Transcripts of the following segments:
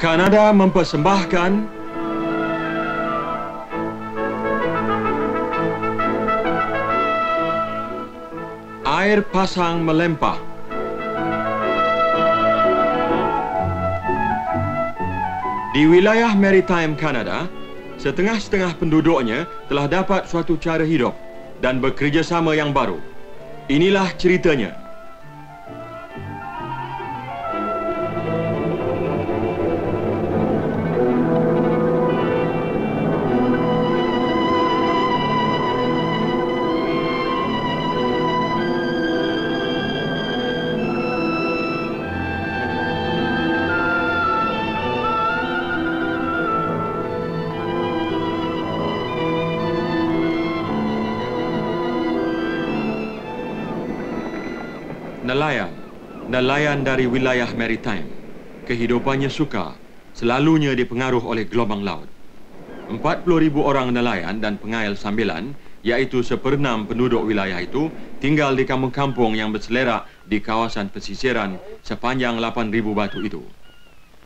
Kanada mempersembahkan Air Pasang Melempah Di wilayah Maritime Kanada, setengah-setengah penduduknya telah dapat suatu cara hidup dan bekerjasama yang baru. Inilah ceritanya. Nelayan, nelayan dari wilayah maritime. Kehidupannya sukar, selalunya dipengaruh oleh gelombang laut. 40,000 orang nelayan dan pengail sambilan, iaitu seperenam penduduk wilayah itu, tinggal di kampung-kampung yang berselerak di kawasan pesisiran sepanjang 8,000 batu itu.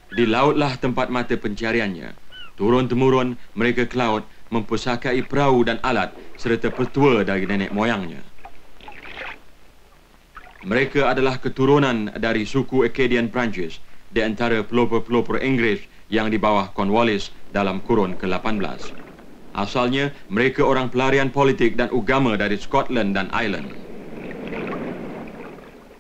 Di lautlah tempat mata pencariannya. Turun-temurun mereka ke laut mempusakai perahu dan alat serta petua dari nenek moyangnya. Mereka adalah keturunan dari suku Acadian Perancis di antara pelopor-pelopor Inggeris yang di bawah Cornwallis dalam kurun ke-18. Asalnya, mereka orang pelarian politik dan agama dari Scotland dan Ireland.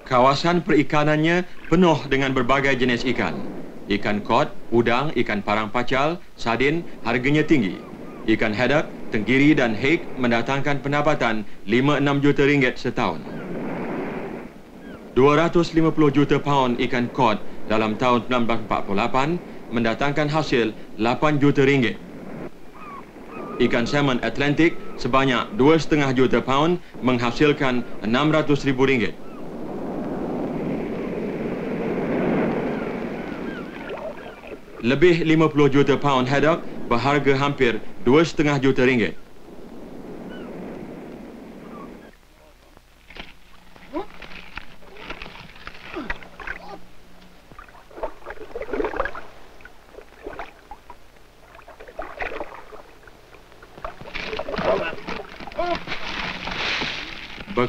Kawasan perikanannya penuh dengan berbagai jenis ikan. Ikan kod, udang, ikan parang pacal, sardin, harganya tinggi. Ikan haddock, tenggiri dan hake mendatangkan pendapatan 5-6 juta ringgit setahun. 250 juta pound ikan kod dalam tahun 1948 mendatangkan hasil 8 juta ringgit. Ikan salmon Atlantic sebanyak 2,5 juta pound menghasilkan 600 ribu ringgit. Lebih 50 juta pound haddock berharga hampir 2,5 juta ringgit.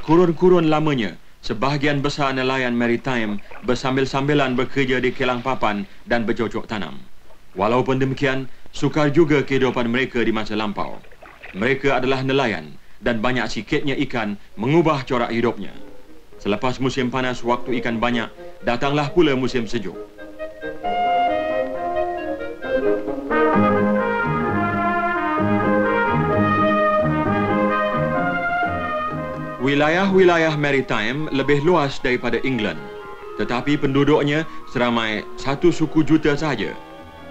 Berkurun-kurun lamanya, sebahagian besar nelayan maritime bersambil-sambilan bekerja di kilang papan dan bercocok tanam. Walaupun demikian, sukar juga kehidupan mereka di masa lampau. Mereka adalah nelayan dan banyak sikitnya ikan mengubah corak hidupnya. Selepas musim panas waktu ikan banyak, datanglah pula musim sejuk. Wilayah-wilayah maritime lebih luas daripada England, tetapi penduduknya seramai satu suku juta sahaja.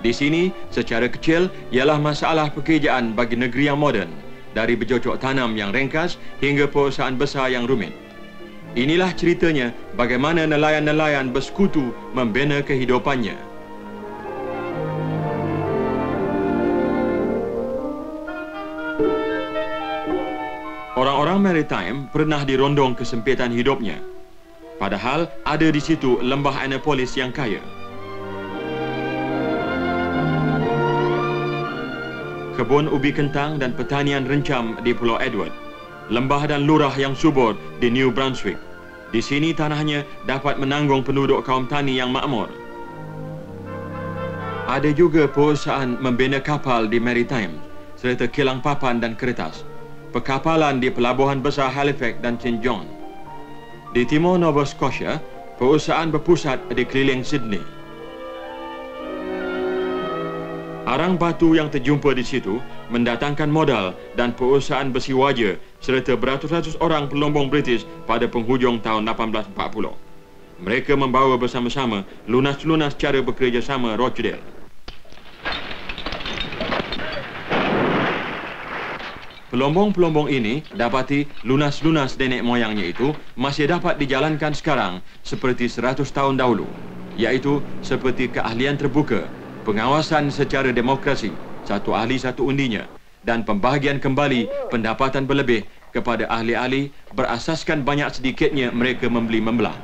Di sini, secara kecil, ialah masalah pekerjaan bagi negeri yang moden, dari bercocok tanam yang ringkas hingga perusahaan besar yang rumit. Inilah ceritanya bagaimana nelayan-nelayan bersekutu membina kehidupannya. Orang-orang maritime pernah dirondong kesempitan hidupnya. Padahal ada di situ lembah Annapolis yang kaya. Kebun ubi kentang dan pertanian rencam di Pulau Edward. Lembah dan lurah yang subur di New Brunswick. Di sini tanahnya dapat menanggung penduduk kaum tani yang makmur. Ada juga perusahaan membina kapal di maritime serta kilang papan dan kertas perkapalan di pelabuhan besar Halifax dan St. John. Di timur Nova Scotia, perusahaan berpusat di keliling Sydney. Arang batu yang terjumpa di situ mendatangkan modal dan perusahaan besi waja serta beratus-ratus orang pelombong British pada penghujung tahun 1840. Mereka membawa bersama-sama lunas-lunas cara bekerjasama Rochdale. Pelombong-pelombong ini dapati lunas-lunas nenek moyangnya itu masih dapat dijalankan sekarang seperti 100 tahun dahulu, iaitu seperti keahlian terbuka, pengawasan secara demokrasi, satu ahli satu undinya, dan pembahagian kembali pendapatan berlebih kepada ahli-ahli berasaskan banyak sedikitnya mereka membeli membelah.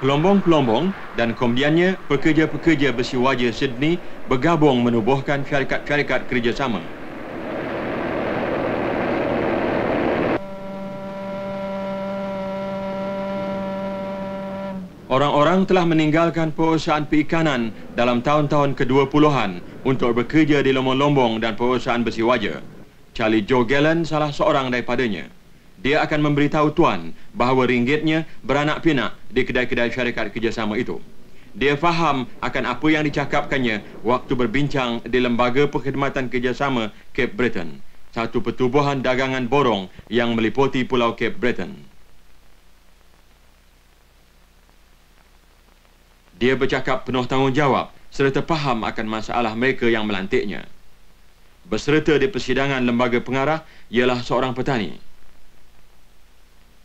Pelombong-pelombong dan kemudiannya pekerja-pekerja besi wajah Sydney bergabung menubuhkan syarikat-syarikat kerjasama. Orang-orang telah meninggalkan perusahaan perikanan dalam tahun-tahun ke-20-an untuk bekerja di lombong-lombong dan perusahaan besi wajah. Charlie Joe Gallen salah seorang daripadanya. Dia akan memberitahu Tuan bahawa ringgitnya beranak pinak di kedai-kedai syarikat kerjasama itu. Dia faham akan apa yang dicakapkannya waktu berbincang di Lembaga Perkhidmatan Kerjasama Cape Breton, satu pertubuhan dagangan borong yang meliputi Pulau Cape Breton. Dia bercakap penuh tanggungjawab serta faham akan masalah mereka yang melantiknya. Berserta di persidangan lembaga pengarah ialah seorang petani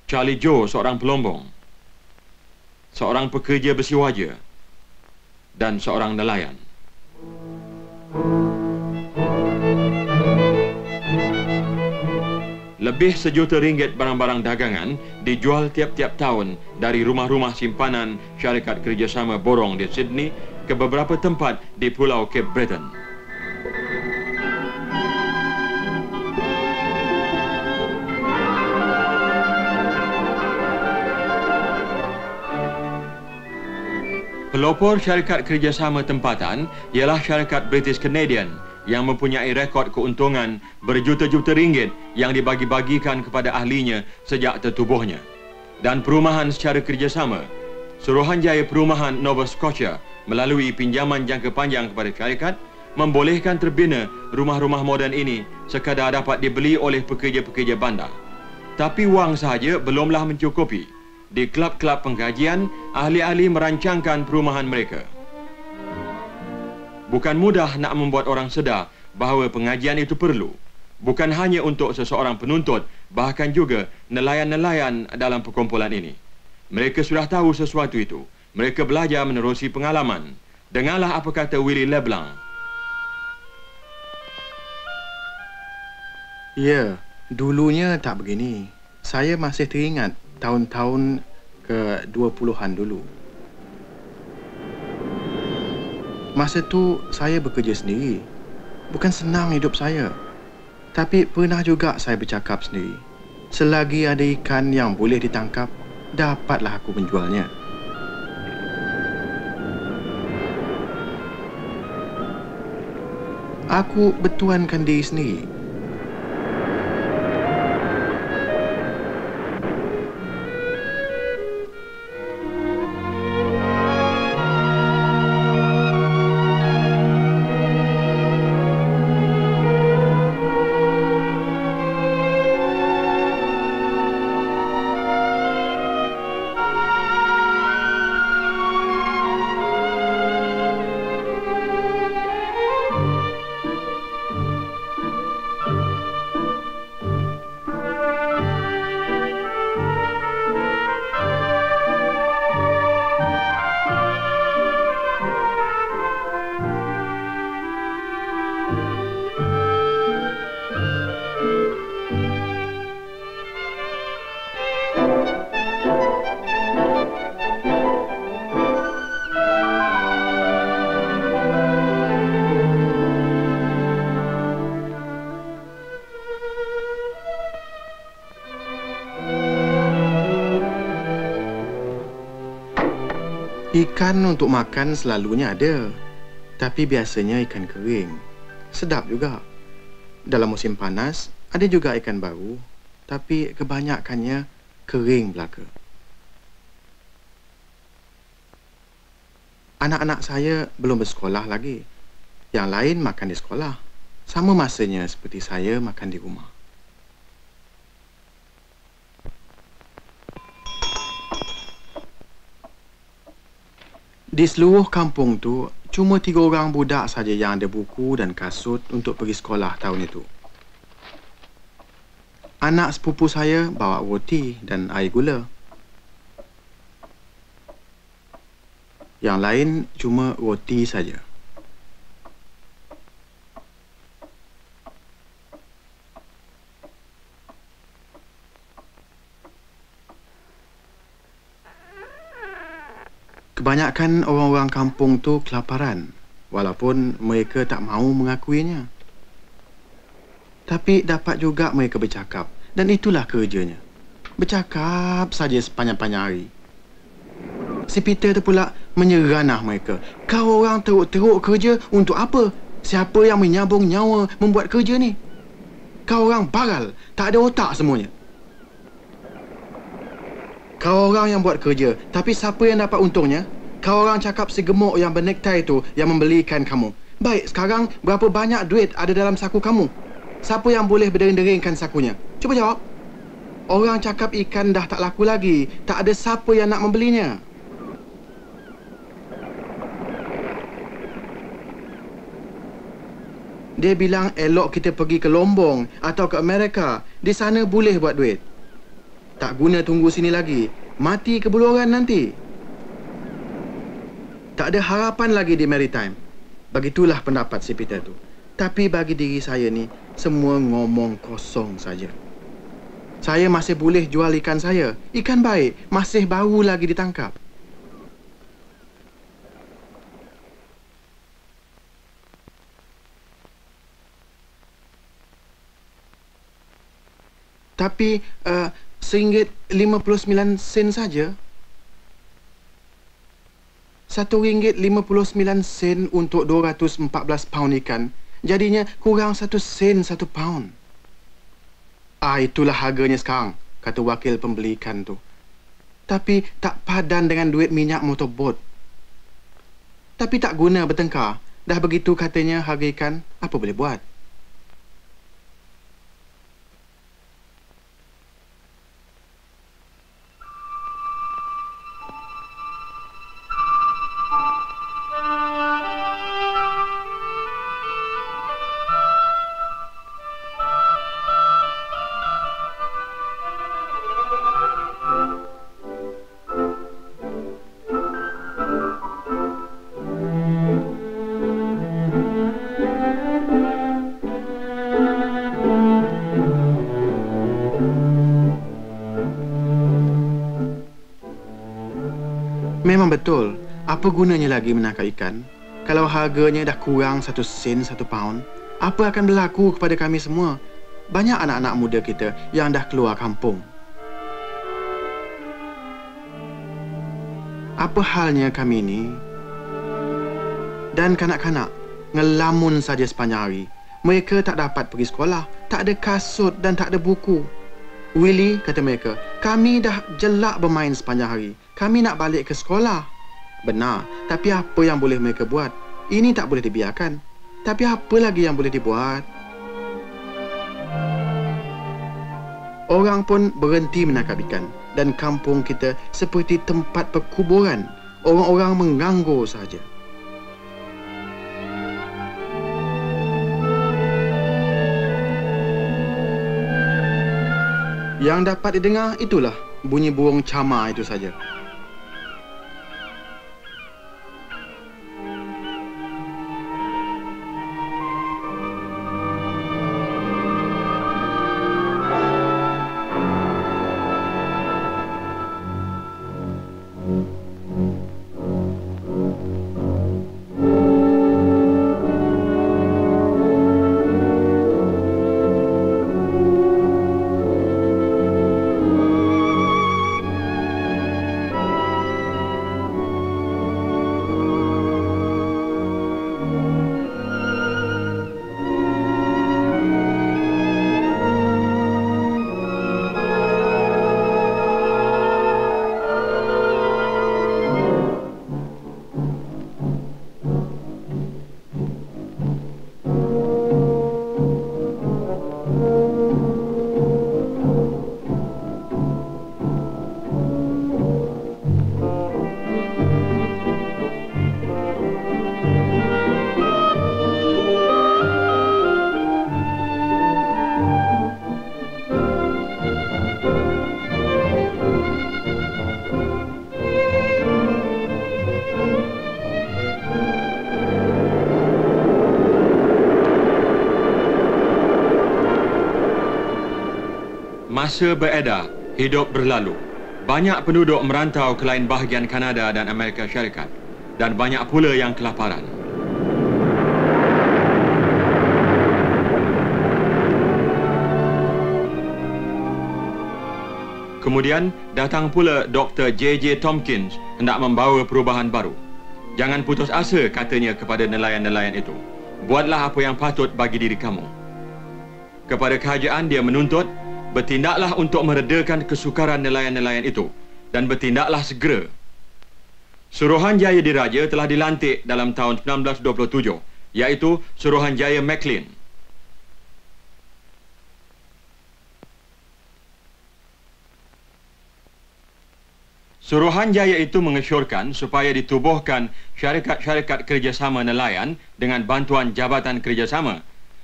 Charlie Joe seorang pelombong, seorang pekerja besi wajah dan seorang nelayan. Lebih sejuta ringgit barang-barang dagangan dijual tiap-tiap tahun dari rumah-rumah simpanan syarikat kerjasama borong di Sydney ke beberapa tempat di Pulau Cape Breton. Pelopor syarikat kerjasama tempatan ialah syarikat British Canadian yang mempunyai rekod keuntungan berjuta-juta ringgit yang dibagi-bagikan kepada ahlinya sejak tertubuhnya. Dan perumahan secara kerjasama, Suruhanjaya Perumahan Nova Scotia melalui pinjaman jangka panjang kepada syarikat membolehkan terbina rumah-rumah moden ini sekadar dapat dibeli oleh pekerja-pekerja bandar. Tapi wang sahaja belumlah mencukupi di kelab-kelab pengkajian, ahli-ahli merancangkan perumahan mereka. Bukan mudah nak membuat orang sedar bahawa pengajian itu perlu. Bukan hanya untuk seseorang penuntut, bahkan juga nelayan-nelayan dalam perkumpulan ini. Mereka sudah tahu sesuatu itu. Mereka belajar menerusi pengalaman. Dengarlah apa kata Willie LeBlanc. Ya, dulunya tak begini. Saya masih teringat tahun-tahun ke-20-an dulu. Masa tu saya bekerja sendiri. Bukan senang hidup saya. Tapi pernah juga saya bercakap sendiri. Selagi ada ikan yang boleh ditangkap, dapatlah aku menjualnya. Aku bertuankan diri sendiri Ikan untuk makan selalunya ada. Tapi biasanya ikan kering. Sedap juga. Dalam musim panas, ada juga ikan baru. Tapi kebanyakannya kering belaka. Anak-anak saya belum bersekolah lagi. Yang lain makan di sekolah. Sama masanya seperti saya makan di rumah. Di seluruh kampung tu, cuma tiga orang budak saja yang ada buku dan kasut untuk pergi sekolah tahun itu. Anak sepupu saya bawa roti dan air gula. Yang lain cuma roti saja. Kebanyakan orang-orang kampung tu kelaparan walaupun mereka tak mahu mengakuinya. Tapi dapat juga mereka bercakap dan itulah kerjanya. Bercakap saja sepanjang-panjang hari. Si Peter tu pula menyeranah mereka. Kau orang teruk-teruk kerja untuk apa? Siapa yang menyambung nyawa membuat kerja ni? Kau orang bagal, tak ada otak semuanya. Kau orang yang buat kerja, tapi siapa yang dapat untungnya? Kau orang cakap si gemuk yang bernektai itu yang membelikan kamu. Baik, sekarang berapa banyak duit ada dalam saku kamu? Siapa yang boleh berdering-deringkan sakunya? Cuba jawab. Orang cakap ikan dah tak laku lagi. Tak ada siapa yang nak membelinya. Dia bilang elok kita pergi ke Lombong atau ke Amerika. Di sana boleh buat duit. Tak guna tunggu sini lagi. Mati kebuluran nanti. Tak ada harapan lagi di maritime. Begitulah pendapat si Peter tu. Tapi bagi diri saya ni, semua ngomong kosong saja. Saya masih boleh jual ikan saya. Ikan baik, masih baru lagi ditangkap. Tapi uh, seringgit lima puluh sembilan sen saja. Satu ringgit lima puluh sembilan sen untuk dua ratus empat belas pound ikan. Jadinya kurang satu sen satu pound. Ah, itulah harganya sekarang, kata wakil pembeli ikan tu. Tapi tak padan dengan duit minyak motorbot. Tapi tak guna bertengkar. Dah begitu katanya harga ikan, apa boleh buat? Betul. Apa gunanya lagi menangkap ikan? Kalau harganya dah kurang satu sen satu pound, apa akan berlaku kepada kami semua? Banyak anak-anak muda kita yang dah keluar kampung. Apa halnya kami ini? Dan kanak-kanak ngelamun saja sepanjang hari. Mereka tak dapat pergi sekolah, tak ada kasut dan tak ada buku. Willy, kata mereka, kami dah jelak bermain sepanjang hari. Kami nak balik ke sekolah. Benar, tapi apa yang boleh mereka buat? Ini tak boleh dibiarkan. Tapi apa lagi yang boleh dibuat? Orang pun berhenti menangkap ikan dan kampung kita seperti tempat perkuburan. Orang-orang menganggur saja. Yang dapat didengar itulah bunyi burung camar itu saja. Masa beredar, hidup berlalu. banyak penduduk merantau ke lain bahagian Kanada dan Amerika Syarikat dan banyak pula yang kelaparan. Kemudian datang pula Dr. J.J. Tompkins hendak membawa perubahan baru. Jangan putus asa katanya kepada nelayan-nelayan itu. Buatlah apa yang patut bagi diri kamu. Kepada kerajaan dia menuntut bertindaklah untuk meredakan kesukaran nelayan-nelayan itu dan bertindaklah segera. Suruhanjaya Diraja telah dilantik dalam tahun 1927 iaitu Suruhanjaya McLean. Suruhanjaya itu mengesyorkan supaya ditubuhkan syarikat-syarikat kerjasama nelayan dengan bantuan Jabatan Kerjasama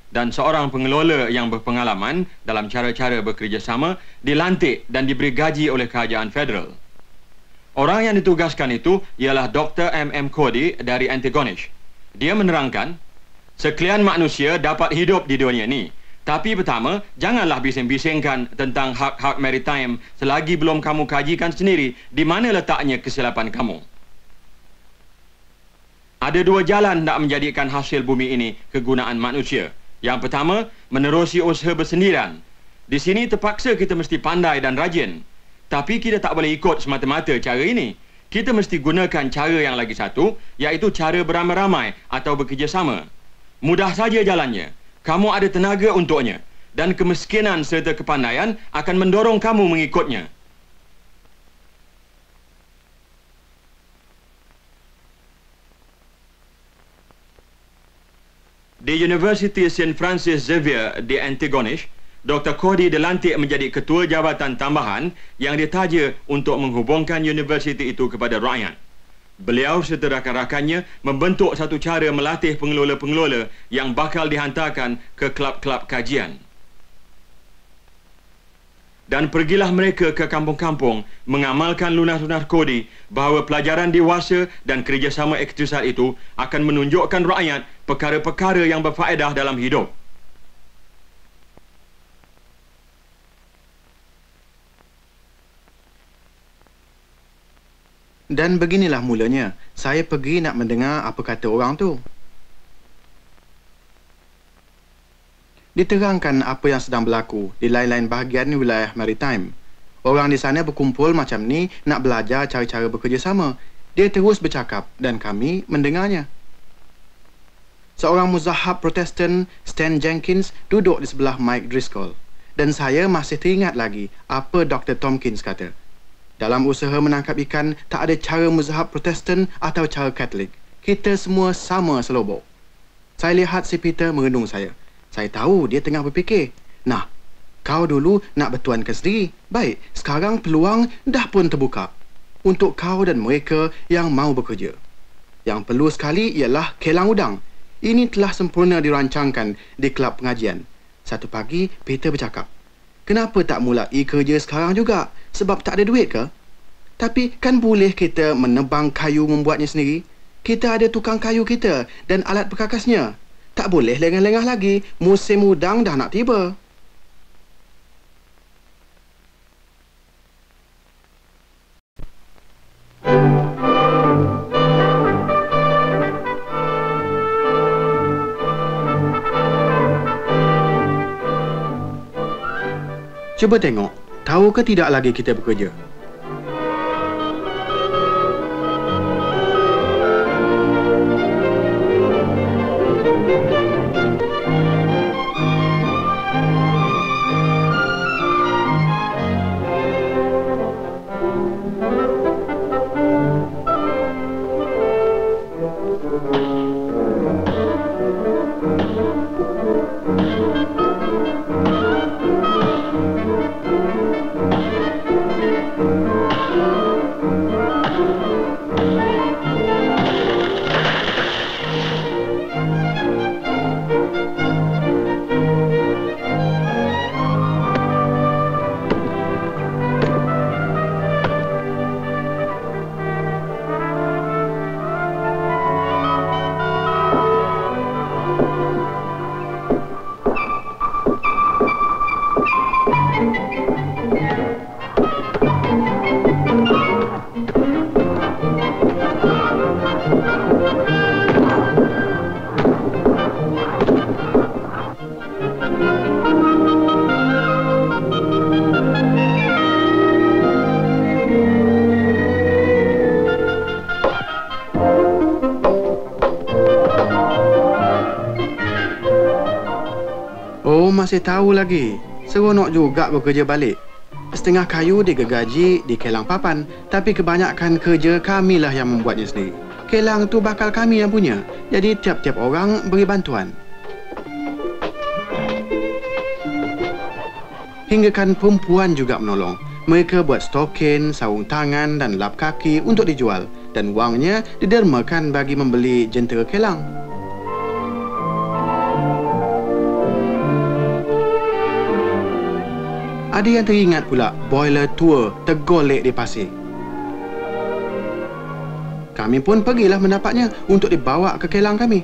dan seorang pengelola yang berpengalaman dalam cara-cara bekerjasama dilantik dan diberi gaji oleh kerajaan federal. Orang yang ditugaskan itu ialah Dr. M. M. Cody dari Antigonish. Dia menerangkan, sekalian manusia dapat hidup di dunia ini tapi pertama, janganlah bising-bisingkan tentang hak-hak maritime selagi belum kamu kajikan sendiri di mana letaknya kesilapan kamu. Ada dua jalan nak menjadikan hasil bumi ini kegunaan manusia. Yang pertama, menerusi usaha bersendirian. Di sini terpaksa kita mesti pandai dan rajin. Tapi kita tak boleh ikut semata-mata cara ini. Kita mesti gunakan cara yang lagi satu, iaitu cara beramai-ramai atau bekerjasama. Mudah saja jalannya kamu ada tenaga untuknya dan kemiskinan serta kepandaian akan mendorong kamu mengikutnya. Di University St. Francis Xavier di Antigonish, Dr. Cody dilantik menjadi ketua jabatan tambahan yang ditaja untuk menghubungkan universiti itu kepada rakyat. Beliau serta rakan-rakannya membentuk satu cara melatih pengelola-pengelola yang bakal dihantarkan ke kelab-kelab kajian. Dan pergilah mereka ke kampung-kampung mengamalkan lunas-lunas kodi bahawa pelajaran dewasa dan kerjasama iktisad itu akan menunjukkan rakyat perkara-perkara yang berfaedah dalam hidup. Dan beginilah mulanya, saya pergi nak mendengar apa kata orang tu. Diterangkan apa yang sedang berlaku di lain-lain bahagian wilayah maritime. Orang di sana berkumpul macam ni nak belajar cara-cara bekerjasama. Dia terus bercakap dan kami mendengarnya. Seorang muzahab protestan, Stan Jenkins, duduk di sebelah Mike Driscoll. Dan saya masih teringat lagi apa Dr. Tompkins kata. Dalam usaha menangkap ikan, tak ada cara mazhab protestan atau cara katolik. Kita semua sama selobok. Saya lihat si Peter mengenung saya. Saya tahu dia tengah berfikir. Nah, kau dulu nak bertuankan sendiri. Baik, sekarang peluang dah pun terbuka. Untuk kau dan mereka yang mau bekerja. Yang perlu sekali ialah kelang udang. Ini telah sempurna dirancangkan di kelab pengajian. Satu pagi, Peter bercakap. Kenapa tak mulai kerja sekarang juga? Sebab tak ada duit ke? Tapi kan boleh kita menebang kayu membuatnya sendiri? Kita ada tukang kayu kita dan alat perkakasnya. Tak boleh lengah-lengah lagi. Musim udang dah nak tiba. Cuba tengok, tahu ke tidak lagi kita bekerja? Masih tahu lagi. Seronok juga bekerja balik. Setengah kayu digegaji di kelang papan, tapi kebanyakan kerja kamilah yang membuatnya sendiri. Kelang tu bakal kami yang punya. Jadi tiap-tiap orang beri bantuan. Hinggakan perempuan juga menolong. Mereka buat stokin, sarung tangan dan lap kaki untuk dijual dan wangnya didermakan bagi membeli jentera kelang. Ada yang teringat pula boiler tua tergolek di pasir. Kami pun pergilah mendapatnya untuk dibawa ke kelang kami.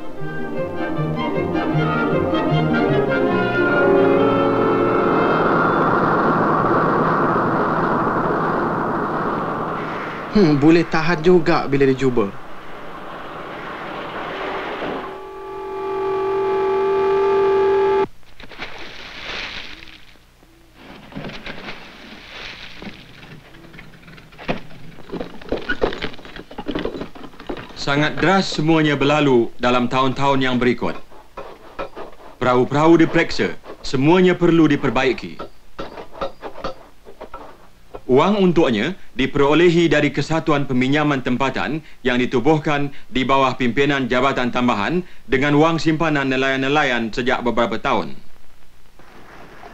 Hmm, boleh tahan juga bila dicuba. Sangat deras semuanya berlalu dalam tahun-tahun yang berikut. Perahu-perahu diperiksa, semuanya perlu diperbaiki. Wang untuknya diperolehi dari Kesatuan Peminjaman Tempatan yang ditubuhkan di bawah pimpinan Jabatan Tambahan dengan wang simpanan nelayan-nelayan sejak beberapa tahun.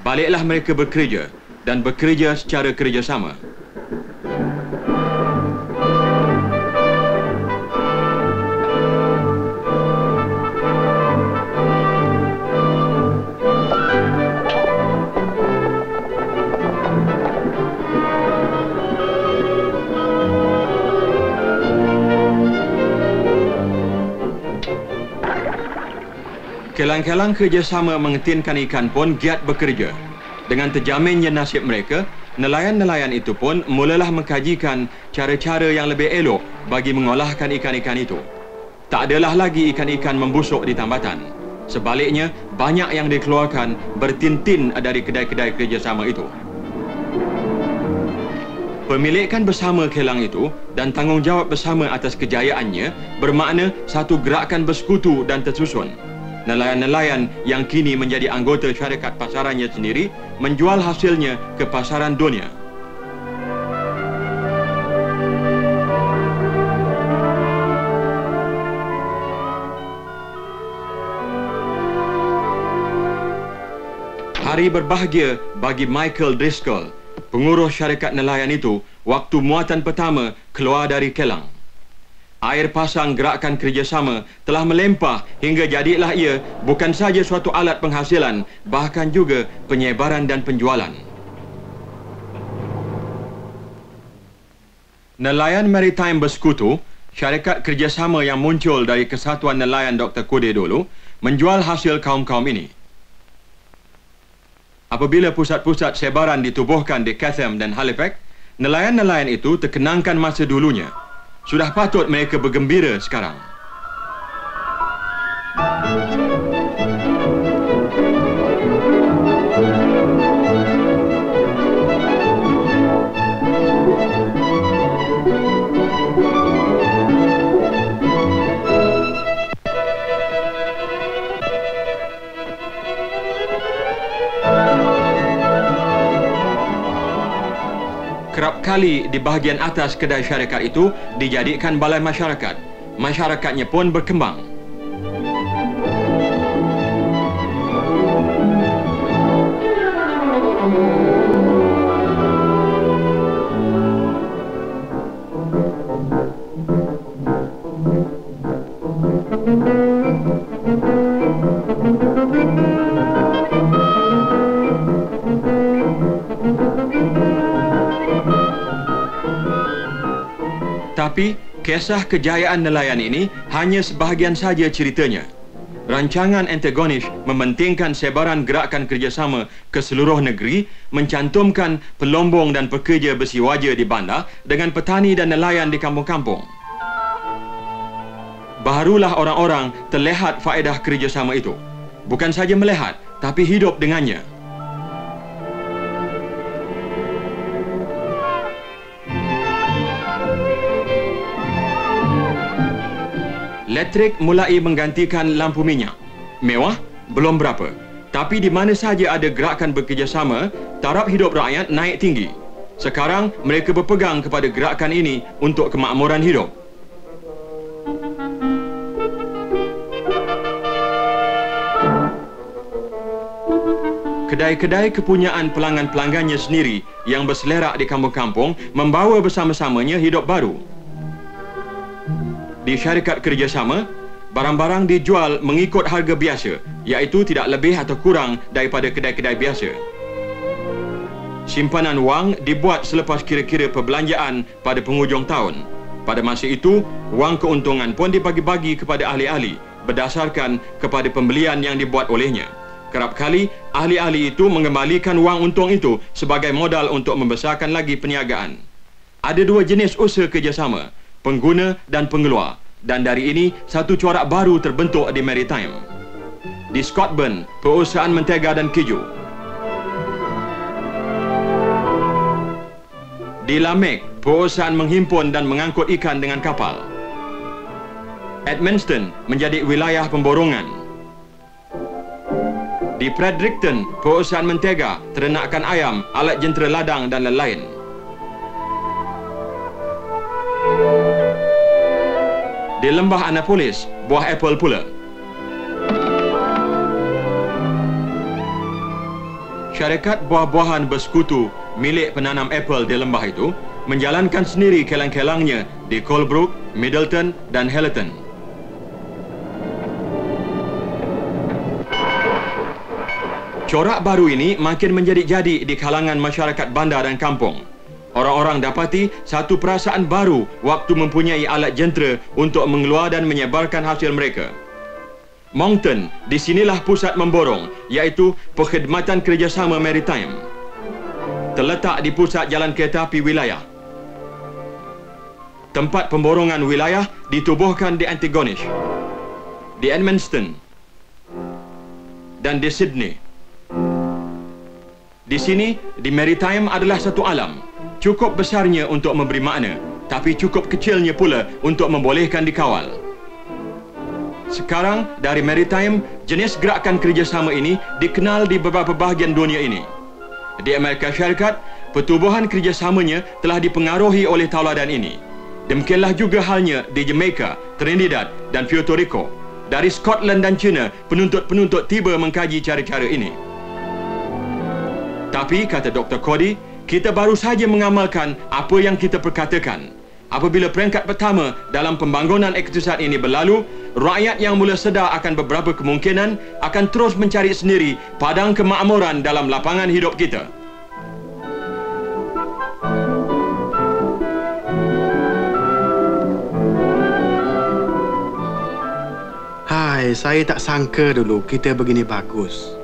Baliklah mereka bekerja dan bekerja secara kerjasama. Kelang-kelang kerjasama mengetinkan ikan pun giat bekerja. Dengan terjaminnya nasib mereka, nelayan-nelayan itu pun mulalah mengkajikan cara-cara yang lebih elok bagi mengolahkan ikan-ikan itu. Tak adalah lagi ikan-ikan membusuk di tambatan. Sebaliknya, banyak yang dikeluarkan bertintin dari kedai-kedai kerjasama itu. Pemilikan bersama kelang itu dan tanggungjawab bersama atas kejayaannya bermakna satu gerakan bersekutu dan tersusun nelayan-nelayan yang kini menjadi anggota syarikat pasarannya sendiri menjual hasilnya ke pasaran dunia. Hari berbahagia bagi Michael Driscoll, pengurus syarikat nelayan itu waktu muatan pertama keluar dari Kelang air pasang gerakan kerjasama telah melempah hingga jadilah ia bukan saja suatu alat penghasilan, bahkan juga penyebaran dan penjualan. Nelayan Maritime Bersekutu, syarikat kerjasama yang muncul dari Kesatuan Nelayan Dr. Kode dulu, menjual hasil kaum-kaum ini. Apabila pusat-pusat sebaran ditubuhkan di Chatham dan Halifax, nelayan-nelayan itu terkenangkan masa dulunya – sudah patut mereka bergembira sekarang. kerap kali di bahagian atas kedai syarikat itu dijadikan balai masyarakat. Masyarakatnya pun berkembang. Kisah kejayaan nelayan ini hanya sebahagian saja ceritanya. Rancangan antagonis mementingkan sebaran gerakan kerjasama ke seluruh negeri, mencantumkan pelombong dan pekerja besi wajah di bandar dengan petani dan nelayan di kampung-kampung. Barulah orang-orang terlihat faedah kerjasama itu. Bukan saja melihat, tapi hidup dengannya. Elektrik mulai menggantikan lampu minyak. Mewah? Belum berapa. Tapi di mana saja ada gerakan bekerjasama, taraf hidup rakyat naik tinggi. Sekarang mereka berpegang kepada gerakan ini untuk kemakmuran hidup. Kedai-kedai kepunyaan pelanggan-pelanggannya sendiri yang berselerak di kampung-kampung membawa bersama-samanya hidup baru. Di syarikat kerjasama, barang-barang dijual mengikut harga biasa, iaitu tidak lebih atau kurang daripada kedai-kedai biasa. Simpanan wang dibuat selepas kira-kira perbelanjaan pada penghujung tahun. Pada masa itu, wang keuntungan pun dibagi-bagi kepada ahli-ahli berdasarkan kepada pembelian yang dibuat olehnya. Kerap kali, ahli-ahli itu mengembalikan wang untung itu sebagai modal untuk membesarkan lagi perniagaan. Ada dua jenis usaha kerjasama, pengguna dan pengeluar. Dan dari ini, satu corak baru terbentuk di Maritime. Di Scottburn, perusahaan mentega dan keju. Di Lamek, perusahaan menghimpun dan mengangkut ikan dengan kapal. Edmundston menjadi wilayah pemborongan. Di Fredericton, perusahaan mentega, ternakan ayam, alat jentera ladang dan lain-lain. Di lembah Annapolis, buah apple pula. Syarikat buah-buahan bersekutu milik penanam apple di lembah itu menjalankan sendiri kelang-kelangnya di Colebrook, Middleton dan Helleton. Corak baru ini makin menjadi-jadi di kalangan masyarakat bandar dan kampung. Orang-orang dapati satu perasaan baru waktu mempunyai alat jentera untuk mengeluar dan menyebarkan hasil mereka. Moncton, di sinilah pusat memborong, iaitu Perkhidmatan Kerjasama Maritime. Terletak di pusat jalan kereta api wilayah. Tempat pemborongan wilayah ditubuhkan di Antigonish, di Edmundston dan di Sydney. Di sini, di Maritime adalah satu alam. Cukup besarnya untuk memberi makna, tapi cukup kecilnya pula untuk membolehkan dikawal. Sekarang, dari Maritime, jenis gerakan kerjasama ini dikenal di beberapa bahagian dunia ini. Di Amerika Syarikat, pertubuhan kerjasamanya telah dipengaruhi oleh tauladan ini. Demikianlah juga halnya di Jamaica, Trinidad dan Puerto Rico. Dari Scotland dan China, penuntut-penuntut tiba mengkaji cara-cara ini. Tapi, kata Dr. Cody, kita baru saja mengamalkan apa yang kita perkatakan. Apabila peringkat pertama dalam pembangunan ekosistem ini berlalu, rakyat yang mula sedar akan beberapa kemungkinan akan terus mencari sendiri padang kemakmuran dalam lapangan hidup kita. Hai, saya tak sangka dulu kita begini bagus.